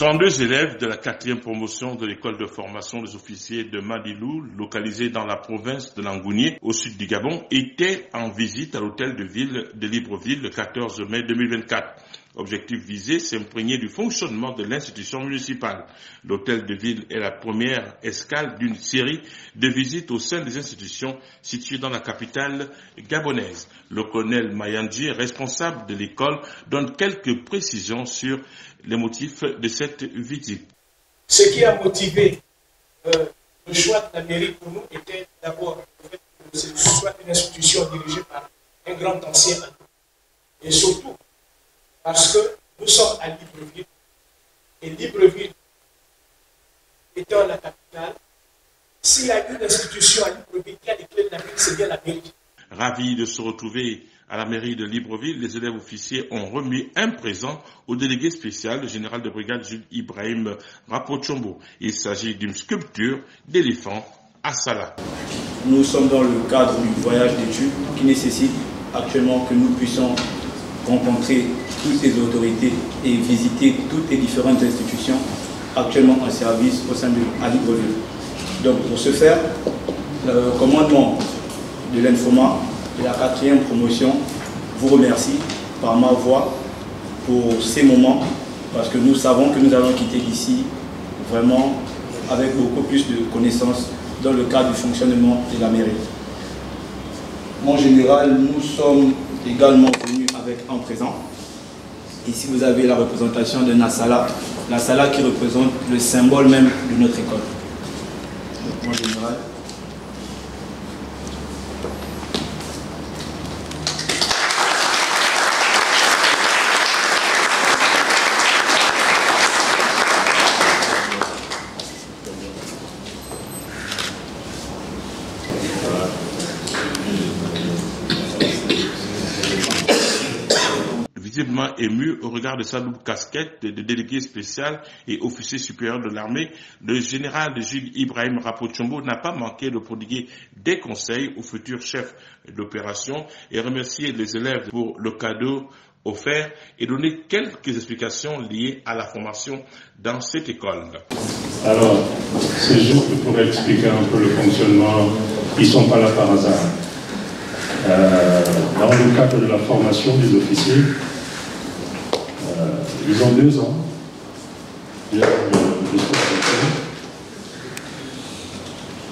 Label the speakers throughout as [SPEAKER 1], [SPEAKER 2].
[SPEAKER 1] 32 élèves de la quatrième promotion de l'école de formation des officiers de Madilou, localisée dans la province de Langounier, au sud du Gabon, étaient en visite à l'hôtel de ville de Libreville le 14 mai 2024. Objectif visé, s'imprégner du fonctionnement de l'institution municipale. L'hôtel de ville est la première escale d'une série de visites au sein des institutions situées dans la capitale gabonaise. Le colonel Mayandji, responsable de l'école, donne quelques précisions sur les motifs de cette visite.
[SPEAKER 2] Ce qui a motivé euh, le choix de la mairie pour nous était d'abord le fait que ce soit une institution dirigée par un grand ancien et surtout parce que nous sommes à Libreville et Libreville étant la capitale, s'il y a une institution à Libreville qui a de la ville, c'est bien la mairie.
[SPEAKER 1] Ravi de se retrouver à la mairie de Libreville, les élèves officiers ont remis un présent au délégué spécial, le général de brigade Jules Ibrahim Rapochombo. Il s'agit d'une sculpture d'éléphant à Salah.
[SPEAKER 3] Nous sommes dans le cadre du voyage d'études qui nécessite actuellement que nous puissions rencontrer toutes les autorités et visiter toutes les différentes institutions actuellement en service au sein de Libreville. Donc pour ce faire, le commandement de l'Infoma et la quatrième promotion vous remercie par ma voix pour ces moments parce que nous savons que nous allons quitter ici vraiment avec beaucoup plus de connaissances dans le cadre du fonctionnement de la mairie. Mon général, nous sommes également venus avec un présent. Ici, vous avez la représentation de Nassala, la Sala qui représente le symbole même de notre école. général.
[SPEAKER 1] Visiblement ému au regard de sa double casquette de délégué spécial et officier supérieur de l'armée, le général Jules Ibrahim Rapochombo n'a pas manqué de prodiguer des conseils au futur chef d'opération et remercier les élèves pour le cadeau offert et donner quelques explications liées à la formation dans cette école.
[SPEAKER 4] Alors, c'est juste pour expliquer un peu le fonctionnement. Ils ne sont pas là par hasard. Euh, dans le cadre de la formation des officiers, ils ont deux ans.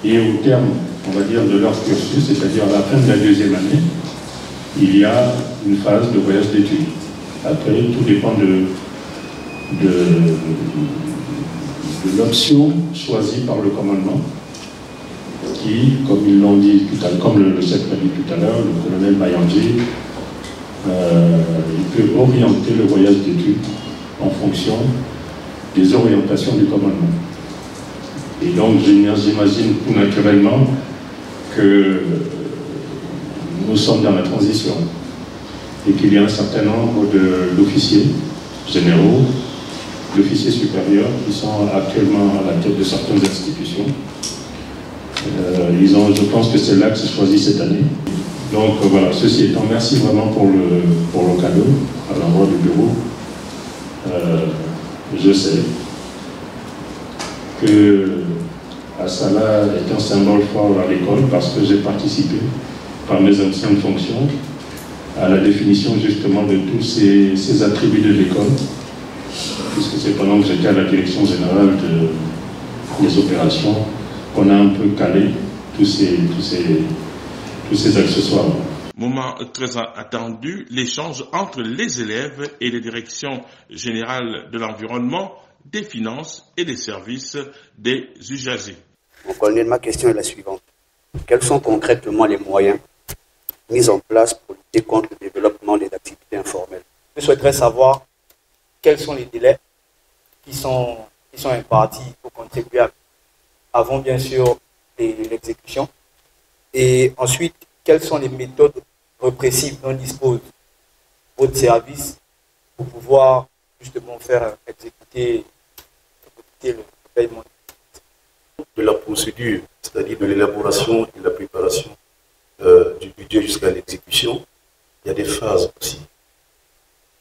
[SPEAKER 4] Et au terme, on va dire, de leur cursus, c'est-à-dire à la fin de la deuxième année, il y a une phase de voyage d'études. Après, tout dépend de, de, l'option choisie par le commandement, qui, comme ils l'ont dit tout à l'heure, comme le, chef l'a dit tout à l'heure, le colonel Mayandji, euh, il peut orienter le voyage d'études en fonction des orientations du commandement. Et donc, j'imagine tout naturellement que nous sommes dans la transition et qu'il y a un certain nombre d'officiers généraux, d'officiers supérieurs qui sont actuellement à la tête de certaines institutions. Euh, je pense que c'est l'axe choisi cette année. Donc voilà, ceci étant, merci vraiment pour le, pour le cadeau à l'endroit du bureau. Euh, je sais que Asala est un symbole fort à l'école parce que j'ai participé par mes anciennes fonctions à la définition justement de tous ces, attributs de l'école, puisque c'est pendant que j'étais à la direction générale des opérations qu'on a un peu calé tous ces, tous ces, tous ces accessoires.
[SPEAKER 1] Moment très attendu, l'échange entre les élèves et les directions générales de l'environnement, des finances et des services des usagers.
[SPEAKER 5] Mon ma question est la suivante. Quels sont concrètement les moyens mis en place pour lutter contre le développement des activités informelles? Je souhaiterais savoir quels sont les délais qui sont, qui sont impartis aux contribuables avant, bien sûr, l'exécution. Et ensuite, quelles sont les méthodes répressives dont dispose votre service pour pouvoir justement faire exécuter, le paiement
[SPEAKER 6] de la procédure, c'est-à-dire de l'élaboration et de la préparation euh, du budget jusqu'à l'exécution, il y a des phases aussi.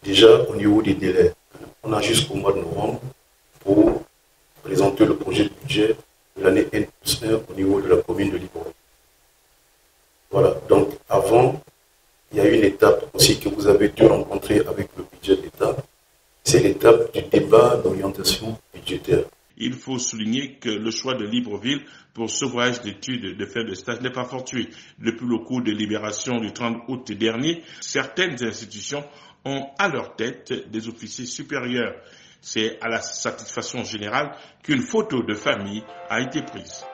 [SPEAKER 6] Déjà, au niveau des délais, on a jusqu'au mois de novembre pour présenter le projet de budget de l'année N 1 au niveau de la commune de Libourne. Voilà, donc avant, il y a une étape aussi que vous avez dû rencontrer avec le budget d'État, c'est l'étape du débat d'orientation budgétaire.
[SPEAKER 1] Il faut souligner que le choix de Libreville pour ce voyage d'études de fin de stage n'est pas fortuit. Depuis le coup de libération du 30 août dernier, certaines institutions ont à leur tête des officiers supérieurs. C'est à la satisfaction générale qu'une photo de famille a été prise.